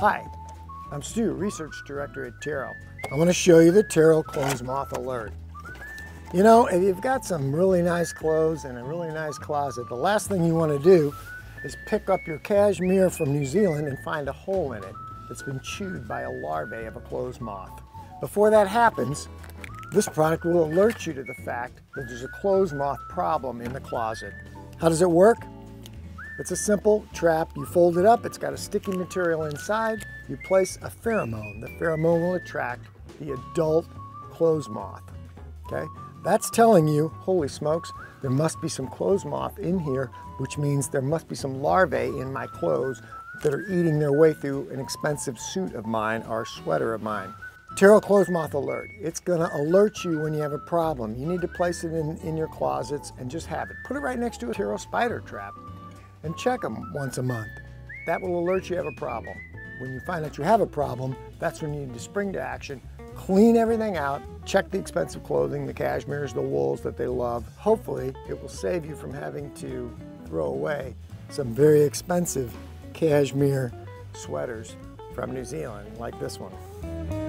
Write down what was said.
Hi, I'm Stu, Research Director at TERRO. I want to show you the TERRO Clothes Moth Alert. You know, if you've got some really nice clothes and a really nice closet, the last thing you want to do is pick up your cashmere from New Zealand and find a hole in it that's been chewed by a larvae of a clothes moth. Before that happens, this product will alert you to the fact that there's a clothes moth problem in the closet. How does it work? It's a simple trap. You fold it up, it's got a sticky material inside. You place a pheromone. The pheromone will attract the adult clothes moth. Okay? That's telling you, holy smokes, there must be some clothes moth in here, which means there must be some larvae in my clothes that are eating their way through an expensive suit of mine or sweater of mine. TERRO Clothes Moth Alert. It's gonna alert you when you have a problem. You need to place it in, in your closets and just have it. Put it right next to a TERRO spider trap and check them once a month. That will alert you have a problem. When you find that you have a problem, that's when you need to spring to action, clean everything out, check the expensive clothing, the cashmeres, the wools that they love. Hopefully, it will save you from having to throw away some very expensive cashmere sweaters from New Zealand, like this one.